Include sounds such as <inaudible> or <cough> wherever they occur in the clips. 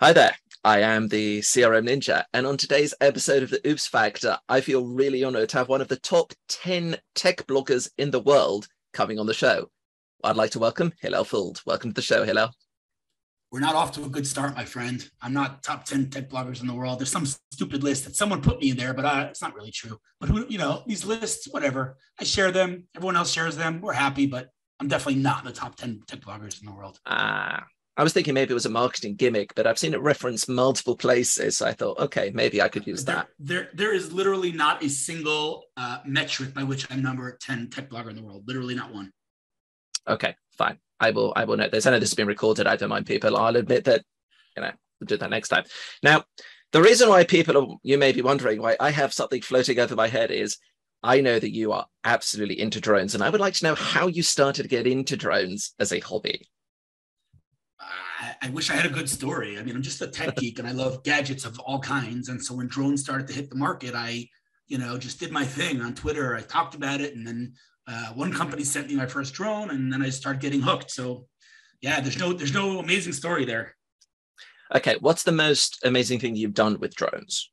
Hi there. I am the CRM Ninja, and on today's episode of the Oops Factor, I feel really honored to have one of the top 10 tech bloggers in the world coming on the show. I'd like to welcome Hillel Fuld. Welcome to the show, Hillel. We're not off to a good start, my friend. I'm not top 10 tech bloggers in the world. There's some stupid list that someone put me in there, but uh, it's not really true. But who, you know, these lists, whatever. I share them. Everyone else shares them. We're happy, but I'm definitely not in the top 10 tech bloggers in the world. Ah, I was thinking maybe it was a marketing gimmick, but I've seen it referenced multiple places. So I thought, okay, maybe I could use there, that. There, there is literally not a single uh, metric by which I'm number 10 tech blogger in the world. Literally not one. Okay, fine. I will. I will note this. I know this has been recorded. I don't mind people. I'll admit that. You know, we'll do that next time. Now, the reason why people, are, you may be wondering why I have something floating over my head is I know that you are absolutely into drones, and I would like to know how you started to get into drones as a hobby. I, I wish I had a good story. I mean, I'm just a tech geek and I love gadgets of all kinds. And so when drones started to hit the market, I, you know, just did my thing on Twitter. I talked about it, and then uh, one company sent me my first drone, and then I started getting hooked. So, yeah, there's no there's no amazing story there. Okay, what's the most amazing thing you've done with drones?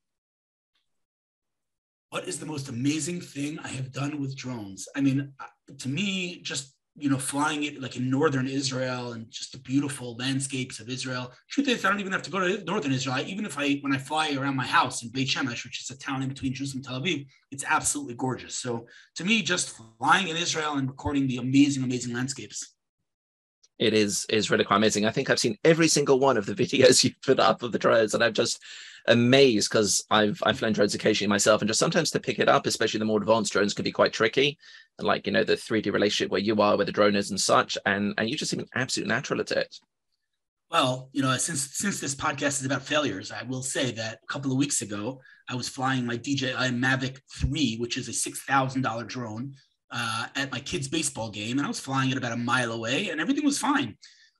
What is the most amazing thing I have done with drones? I mean, uh, to me, just you know, flying it like in northern Israel and just the beautiful landscapes of Israel. Truth is, I don't even have to go to northern Israel. even if I, when I fly around my house in Beit Shemesh, which is a town in between Jerusalem and Tel Aviv, it's absolutely gorgeous. So to me, just flying in Israel and recording the amazing, amazing landscapes. It is is really quite amazing. I think I've seen every single one of the <laughs> videos you put up of the drones, and I've just amazed because I've I've flown drones occasionally myself, and just sometimes to pick it up, especially the more advanced drones, can be quite tricky. And like you know the 3D relationship where you are with the drone is and such, and and you just seem an absolute natural at it. Well, you know, since since this podcast is about failures, I will say that a couple of weeks ago, I was flying my DJI Mavic 3, which is a six thousand dollar drone, uh, at my kid's baseball game, and I was flying it about a mile away, and everything was fine.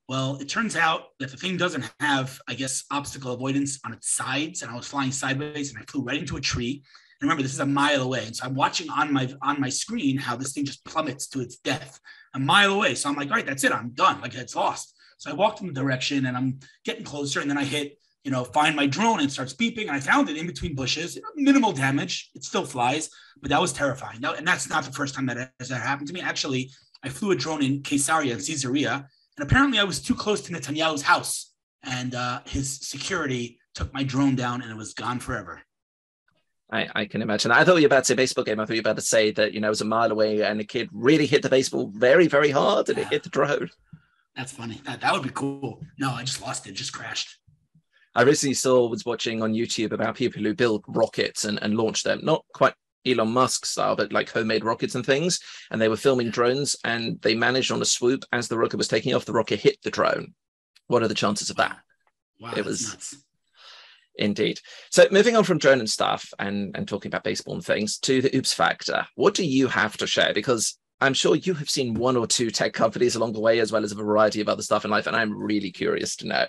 Well, it turns out that the thing doesn't have, I guess, obstacle avoidance on its sides, and I was flying sideways, and I flew right into a tree. And remember, this is a mile away, and so I'm watching on my on my screen how this thing just plummets to its death a mile away. So I'm like, all right, that's it, I'm done. Like it's lost. So I walked in the direction, and I'm getting closer, and then I hit, you know, find my drone, and it starts beeping, and I found it in between bushes. Minimal damage. It still flies, but that was terrifying. Now, and that's not the first time that has happened to me. Actually, I flew a drone in Caesarea and Caesarea and apparently, I was too close to Netanyahu's house, and uh, his security took my drone down, and it was gone forever. I, I, can imagine. I thought you were about to say baseball game. I thought you were about to say that you know it was a mile away and the kid really hit the baseball very, very hard and yeah. it hit the drone. That's funny. That that would be cool. No, I just lost it. Just crashed. I recently saw was watching on YouTube about people who build rockets and, and launch them. Not quite Elon Musk style, but like homemade rockets and things. And they were filming drones and they managed on a swoop as the rocket was taking off, the rocket hit the drone. What are the chances of that? Wow, it was nuts. Indeed. So moving on from drone and stuff and, and talking about baseball and things to the oops factor, what do you have to share? Because I'm sure you have seen one or two tech companies along the way, as well as a variety of other stuff in life. And I'm really curious to know.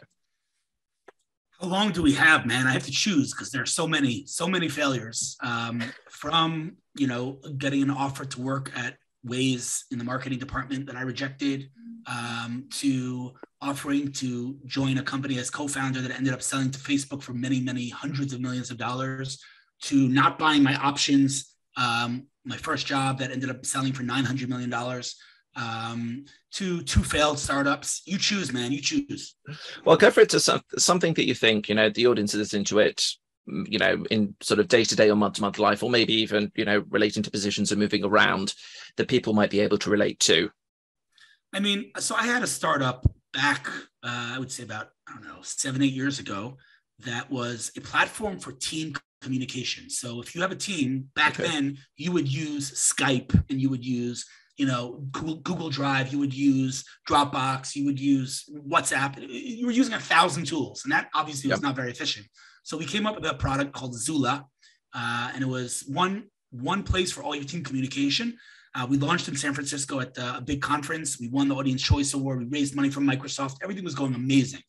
How long do we have, man? I have to choose because there are so many, so many failures. Um, from you know getting an offer to work at Waze in the marketing department that I rejected, um, to offering to join a company as co-founder that ended up selling to Facebook for many, many hundreds of millions of dollars, to not buying my options, um, my first job that ended up selling for nine hundred million dollars um, to two failed startups. You choose, man. You choose. Well, go for it to some, something that you think you know the audience is into it. Mm, you know, in sort of day to day or month to month life, or maybe even you know relating to positions and moving around that people might be able to relate to. I mean, so I had a startup back, uh, I would say about I don't know seven eight years ago that was a platform for team communication. So if you have a team back okay. then, you would use Skype and you would use you know Google Drive, you would use Dropbox, you would use WhatsApp. You were using a thousand tools, and that obviously was not very efficient. So we came up with a product called Zula, uh, and it was one one place for all your team communication. Uh, we launched in San Francisco at uh, a big conference. We won the Audience Choice Award. We raised money from Microsoft. Everything was going amazing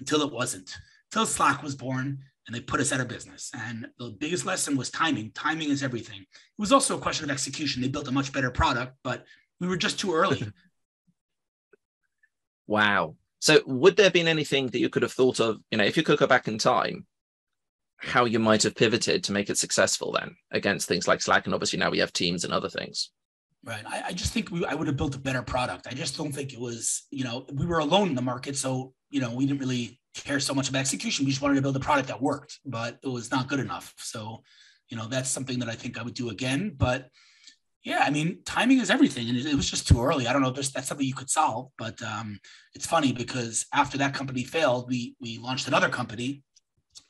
until it wasn't. Until Slack was born, and they put us out of business. And the biggest lesson was timing. Timing is everything. It was also a question of execution. They built a much better product, but we were just too early. <laughs> wow. So, would there have been anything that you could have thought of, you know, if you could go back in time, how you might have pivoted to make it successful then against things like Slack? And obviously now we have Teams and other things. Right. I, I just think we, I would have built a better product. I just don't think it was, you know, we were alone in the market. So, you know, we didn't really care so much about execution. We just wanted to build a product that worked, but it was not good enough. So, you know, that's something that I think I would do again. But yeah, I mean, timing is everything. And it, it was just too early. I don't know if that's something you could solve, but um, it's funny because after that company failed, we, we launched another company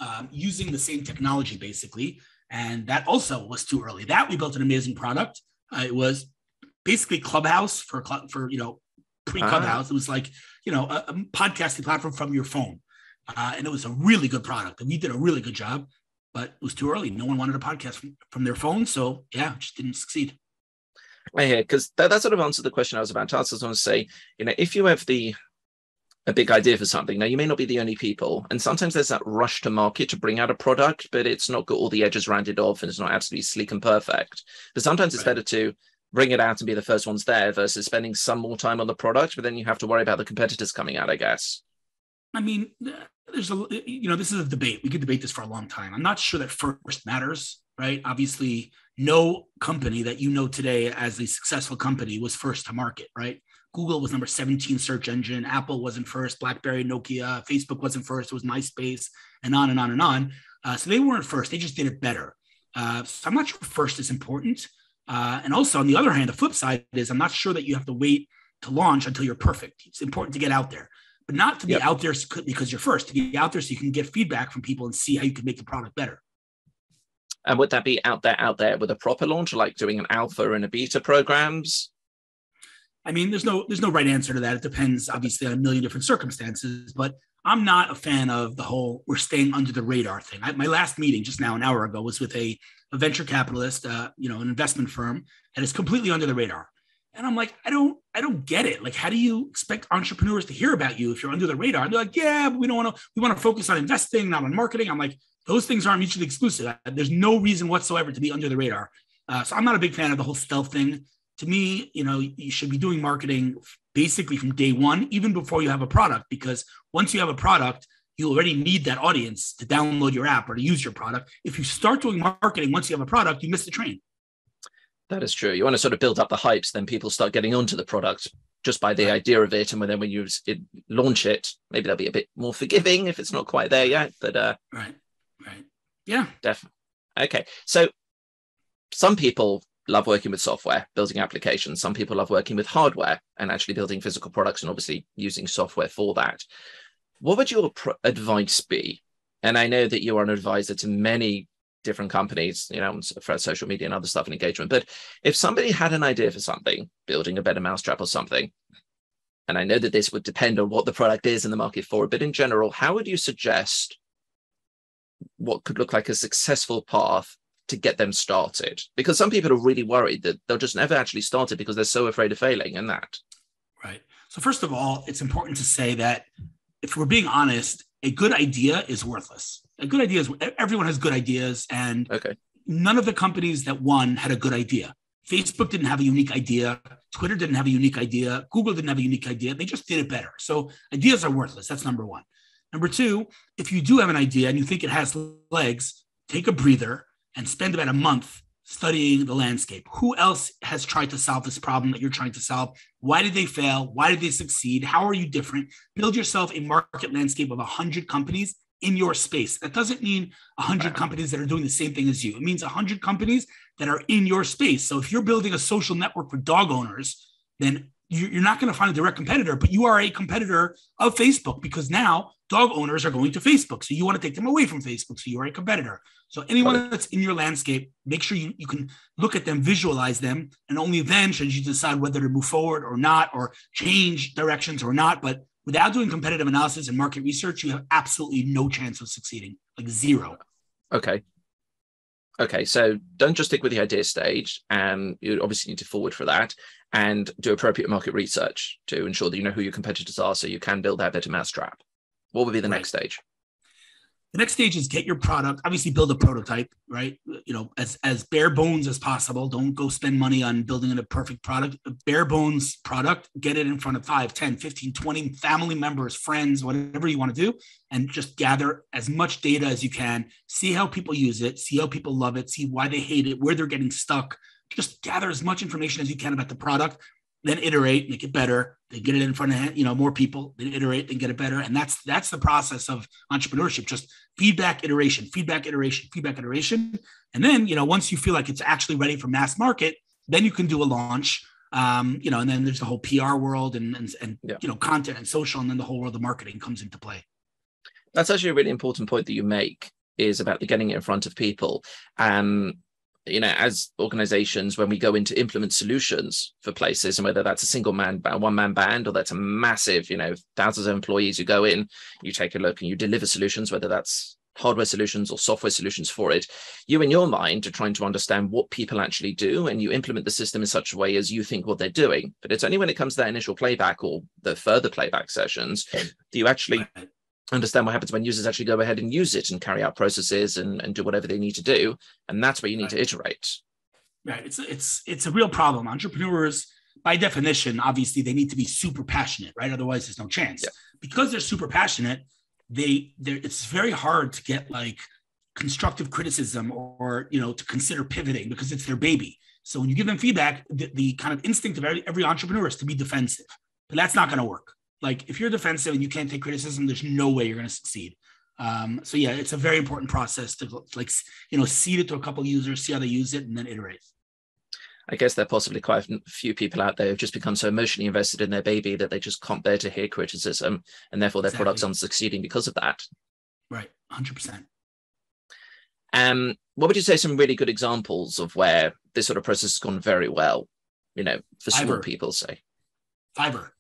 um, using the same technology basically. And that also was too early. That we built an amazing product. Uh, it was basically Clubhouse for for you know pre Clubhouse. Ah. It was like you know a, a podcasting platform from your phone, uh, and it was a really good product. And we did a really good job, but it was too early. No one wanted a podcast from, from their phone, so yeah, just didn't succeed. I hear because that, that sort of answered the question I was about to ask. I was going to say, you know, if you have the a big idea for something. Now, you may not be the only people, and sometimes there's that rush to market to bring out a product, but it's not got all the edges rounded off and it's not absolutely sleek and perfect. But sometimes it's better to bring it out and be the first ones there versus spending some more time on the product, but then you have to worry about the competitors coming out, I guess. I mean, there's a, you know, this is a debate. We could debate this for a long time. I'm not sure that first matters, right? Obviously, no company that you know today as a successful company was first to market, right? Google was number 17 search engine. Apple wasn't first. BlackBerry, Nokia, Facebook wasn't first. It was MySpace, and on and on and on. Uh, so they weren't first. They just did it better. Uh, so I'm not sure first is important. Uh, and also, on the other hand, the flip side is I'm not sure that you have to wait to launch until you're perfect. It's important to get out there, but not to be yep. out there because you're first, to be out there so you can get feedback from people and see how you can make the product better. And would that be out there, out there with a proper launch, like doing an alpha and a beta programs? I mean, there's no there's no right answer to that. It depends, obviously, on a million different circumstances. But I'm not a fan of the whole we're staying under the radar thing. I, my last meeting just now, an hour ago, was with a a venture capitalist, uh, you know, an investment firm that is completely under the radar. And I'm like, I don't, I don't get it. Like, how do you expect entrepreneurs to hear about you if you're under the radar? And they're like, yeah, but we don't want to, we want to focus on investing, not on marketing. I'm like, those things aren't mutually exclusive. There's no reason whatsoever to be under the radar. Uh, so I'm not a big fan of the whole stealth thing. To me, you know, you should be doing marketing basically from day one, even before you have a product, because once you have a product, you already need that audience to download your app or to use your product. If you start doing marketing once you have a product, you miss the train. That is true. You want to sort of build up the hypes, then people start getting onto the product just by the right. idea of it. And then when you launch it, maybe they'll be a bit more forgiving if it's not quite there yet. But uh, right, right, yeah, definitely. Okay, so some people love working with software, building applications. Some people love working with hardware and actually building physical products, and obviously using software for that. What would your advice be? And I know that you are an advisor to many different companies, you know, for social media and other stuff and engagement. But if somebody had an idea for something, building a better mousetrap or something, and I know that this would depend on what the product is in the market for, but in general, how would you suggest what could look like a successful path to get them started? Because some people are really worried that they'll just never actually start it because they're so afraid of failing and that. Right. So first of all, it's important to say that if we're being honest, a good idea is worthless. A good idea is everyone has good ideas, and okay. none of the companies that won had a good idea. Facebook didn't have a unique idea. Twitter didn't have a unique idea. Google didn't have a unique idea. They just did it better. So ideas are worthless. That's number one. Number two, if you do have an idea and you think it has legs, take a breather and spend about a month studying the landscape. Who else has tried to solve this problem that you're trying to solve? Why did they fail? Why did they succeed? How are you different? Build yourself a market landscape of 100 companies in your space. That doesn't mean 100 companies that are doing the same thing as you. It means 100 companies that are in your space. So if you're building a social network for dog owners, then you're not going to find a direct competitor, but you are a competitor of Facebook because now dog owners are going to Facebook. So you want to take them away from Facebook. So you are a competitor. So anyone that's in your landscape, make sure you, you can look at them, visualize them, and only then should you decide whether to move forward or not, or change directions or not. But without doing competitive analysis and market research, you have absolutely no chance of succeeding, like zero. Okay. Okay, so don't just stick with the idea stage, and you obviously need to forward for that, and do appropriate market research to ensure that you know who your competitors are, so you can build that better mousetrap. What would be the right. next stage? The next stage is get your product obviously build a prototype right? You know as as bare bones as possible. Don't go spend money on building a perfect product. A bare bones product get it in front of 5 10 15 20 family members friends whatever you want to do and just gather as much data as you can. See how people use it. See how people love it. See why they hate it where they're getting stuck. Just gather as much information as you can about the product then iterate, make it better. They get it in front of you know more people. Then iterate, then get it better, and that's that's the process of entrepreneurship. Just feedback, iteration, feedback, iteration, feedback, iteration, and then you know once you feel like it's actually ready for mass market, then you can do a launch. Um, you know, and then there's the whole PR world and and, and yeah. you know content and social, and then the whole world of marketing comes into play. That's actually a really important point that you make is about the getting it in front of people. Um, you know, as organizations, when we go into implement solutions for places, and whether that's a single man, a one man band, or that's a massive, you know, thousands of employees who go in, you take a look and you deliver solutions, whether that's hardware solutions or software solutions for it, you in your mind are trying to understand what people actually do and you implement the system in such a way as you think what they're doing. But it's only when it comes to that initial playback or the further playback sessions do you actually understand what happens when users actually go ahead and use it and carry out processes and, and do whatever they need to do and that's where you need right. to iterate. Right. It's it's it's a real problem. Entrepreneurs by definition obviously they need to be super passionate right? Otherwise there's no chance. Yeah. because they're super passionate they they it's very hard to get like constructive criticism or you know to consider pivoting because it's their baby. So when you give them feedback the, the kind of instinct of every, every entrepreneur is to be defensive but that's not going to work like if you're defensive and you can't take criticism, there's no way you're going to succeed. Um, so yeah, it's a very important process to like you know seed it to a couple users, see how they use it, and then iterate. I guess there are possibly quite a few people out there who've just become so emotionally invested in their baby that they just can't bear to hear criticism, and therefore their exactly. products aren't succeeding because of that. Right, hundred percent. Um, what would you say some really good examples of where this sort of process has gone very well? You know, for small people, say. Fiverr.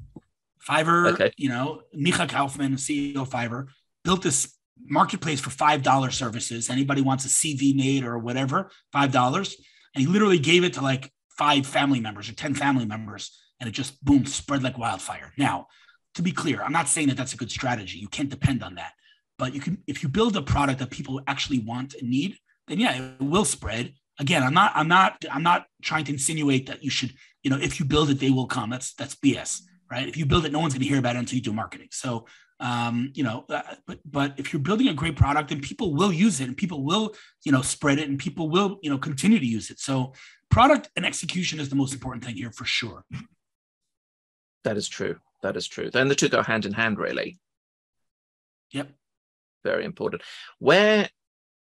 Fiverr, okay. you know, Micha Kaufman, CEO of Fiverr, built this marketplace for $5 services. Anybody wants a CV made or whatever, $5. And he literally gave it to like five family members or 10 family members. And it just boom, spread like wildfire. Now, to be clear, I'm not saying that that's a good strategy. You can't depend on that. But you can, if you build a product that people actually want and need, then yeah, it will spread. Again, I'm not, I'm not, I'm not trying to insinuate that you should, you know, if you build it, they will come. That's that's BS right? If you build it, no one's going to hear about it until you do marketing. So, um, you know, uh, but but if you're building a great product, then people will use it, and people will, you know, spread it, and people will, you know, continue to use it. So, product and execution is the most important thing here for sure. That is true. That is true. Then the two go hand in hand, really. Yep. Very important. Where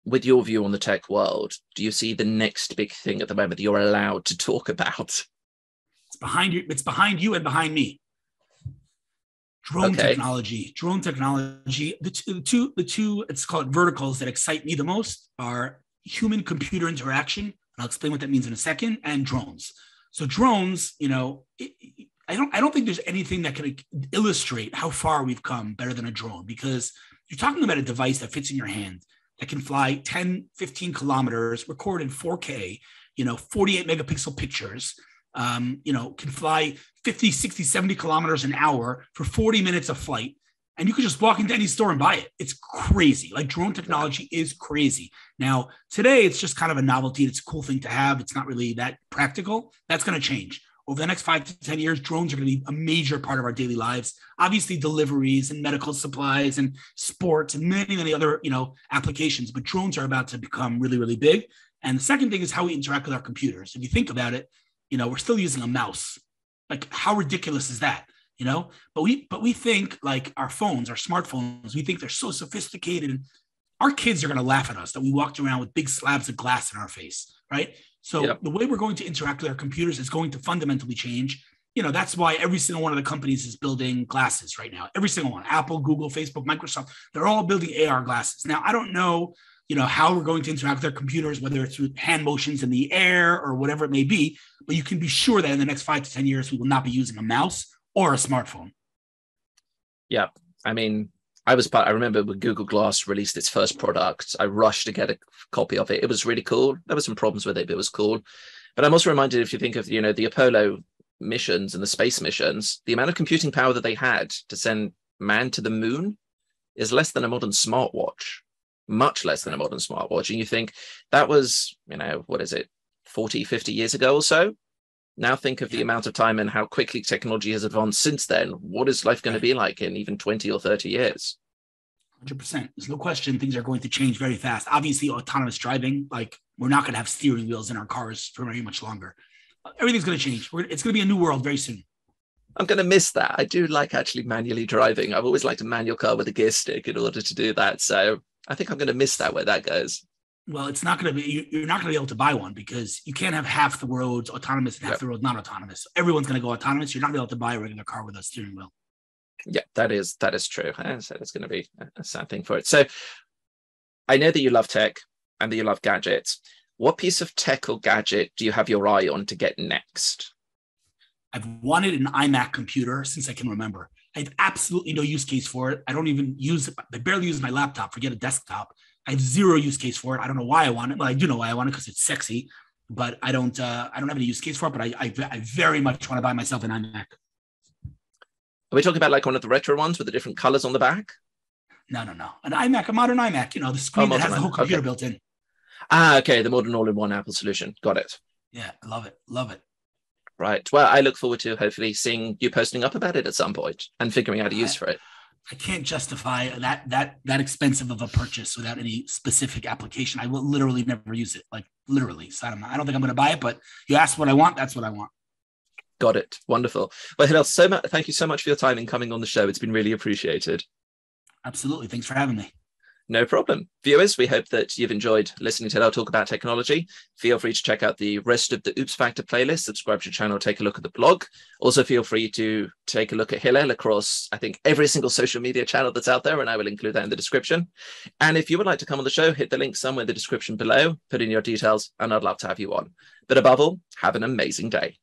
with your view on the tech world, do you see the next big thing at the moment that you're allowed to talk <laughs> about? It's behind you. It's behind you and behind me drone okay. technology drone technology the two, the two the two it's called verticals that excite me the most are human computer interaction and i'll explain what that means in a second and drones so drones you know it, i don't i don't think there's anything that can illustrate how far we've come better than a drone because you're talking about a device that fits in your hand that can fly 10 15 kilometers record in 4k you know 48 megapixel pictures um, you know, can fly 50, 60, 70 kilometers an hour for 40 minutes of flight. And you could just walk into any store and buy it. It's crazy. Like drone technology is crazy. Now, today it's just kind of a novelty. It's a cool thing to have. It's not really that practical. That's going to change. Over the next five to 10 years, drones are going to be a major part of our daily lives. Obviously, deliveries and medical supplies and sports and many, many other, you know, applications. But drones are about to become really, really big. And the second thing is how we interact with our computers. If you think about it, you know, we're still using a mouse. Like, how ridiculous is that? You know, but we but we think like our phones, our smartphones, we think they're so sophisticated. And our kids are going to laugh at us that we walked around with big slabs of glass in our face, right? So yep. the way we're going to interact with our computers is going to fundamentally change. You know, that's why every single one of the companies is building glasses right now. Every single one, Apple, Google, Facebook, Microsoft, they're all building AR glasses. Now, I don't know you know how we're going to interact with our computers whether it's through hand motions in the air or whatever it may be but you can be sure that in the next five to ten years we will not be using a mouse or a smartphone. Yeah. I mean i was part i remember when google glass released its first product i rushed to get a copy of it. It was really cool. There were some problems with it but it was cool. But i'm also reminded if you think of you know the apollo missions and the space missions the amount of computing power that they had to send man to the moon is less than a modern smartwatch much less than a modern smartwatch. And you think that was, you know, what is it, 40, 50 years ago or so? Now think of the amount of time and how quickly technology has advanced since then. What is life going to be like in even 20 or 30 years? 100%. There's no question things are going to change very fast. Obviously, autonomous driving, like we're not going to have steering wheels in our cars for very much longer. Everything's going to change. We're, it's going to be a new world very soon. I'm going to miss that. I do like actually manually driving. I've always liked a manual car with a gear stick in order to do that. So I think I'm going to miss that where that goes. Well, it's not going to be, you're not going to be able to buy one because you can't have half the roads autonomous and half yep. the roads not autonomous. Everyone's going to go autonomous. You're not going to be able to buy a regular car with a steering wheel. Yeah, that is that is true. And So it's going to be a sad thing for it. So I know that you love tech and that you love gadgets. What piece of tech or gadget do you have your eye on to get next? I've wanted an iMac computer since I can remember. I have absolutely no use case for it. I don't even use it. I barely use my laptop, forget a desktop. I have zero use case for it. I don't know why I want it. Well, I do know why I want it because it's sexy, but I don't uh, I don't have any use case for it. But I, I, I very much want to buy myself an iMac. Are we talking about like one of the retro ones with the different colors on the back? No, no, no. An iMac, a modern iMac, you know, the screen oh, that has the whole computer okay. built in. Ah, okay. The modern all in one Apple solution. Got it. Yeah, love it. Love it. Right. Well, I look forward to hopefully seeing you posting up about it at some point and figuring out a use for it. I can't justify that that that expensive of a purchase without any specific application. I will literally never use it, like literally. So I don't, I don't think I'm going to buy it, but you ask what I want, that's what I want. Got it. Wonderful. Well, Hillel, so much. Thank you so much for your time in coming on the show. It's been really appreciated. Absolutely. Thanks for having me. No problem. Viewers, we hope that you've enjoyed listening to our talk about technology. Feel free to check out the rest of the Oops Factor playlist, subscribe to the channel, take a look at the blog. Also, feel free to take a look at Hillel across, I think, every single social media channel that's out there, and I will include that in the description. And if you would like to come on the show, hit the link somewhere in the description below, put in your details, and I'd love to have you on. But above all, have an amazing day.